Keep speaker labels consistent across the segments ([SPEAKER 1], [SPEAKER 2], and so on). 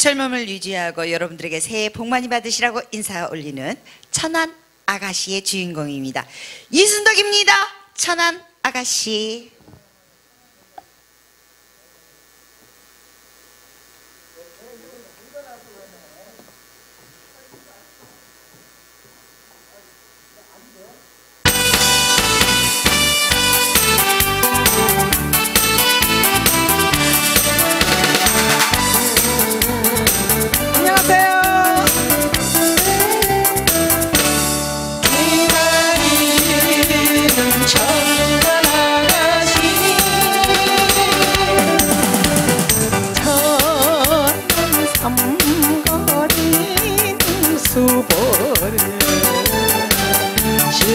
[SPEAKER 1] 젊음을 유지하고 여러분들에게 새해 복 많이 받으시라고 인사 올리는 천안 아가씨의 주인공입니다. 이순덕입니다. 천안 아가씨.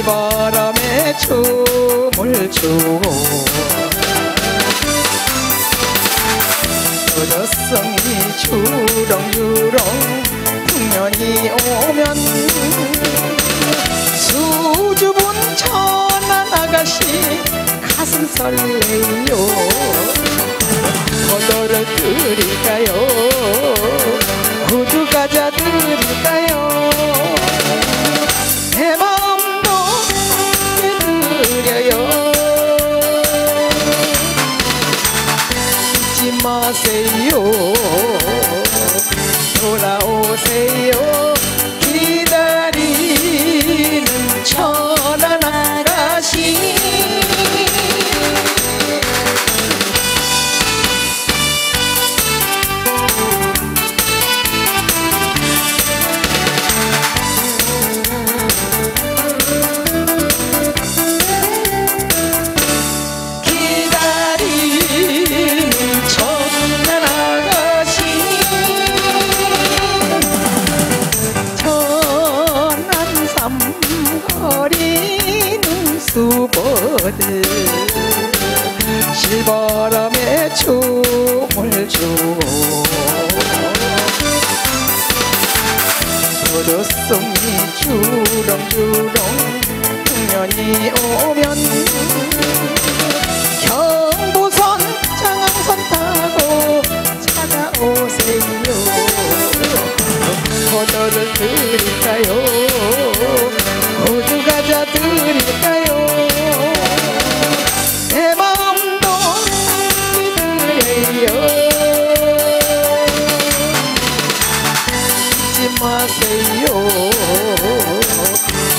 [SPEAKER 2] 바람에 춤을 추고 여자성이 주렁주렁 풍년이 오면 수줍은 천안 아가씨 가슴 설레요. 포도를 드릴까요 잊지 마세요 돌아오 삼거리 눈수보들 실바람에 춤을 추고 포도송이 주렁주렁 풍년이 오면 경부선 장항선 타고 찾아오세요. 포도를 드릴까요 마세요.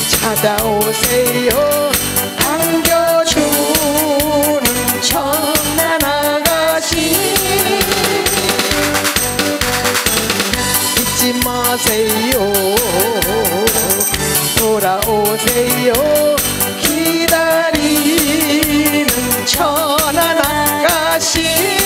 [SPEAKER 2] 찾아오세요. 안겨주는 천안 아가씨 잊지 마세요. 돌아오세요. 기다리는 천안 아가씨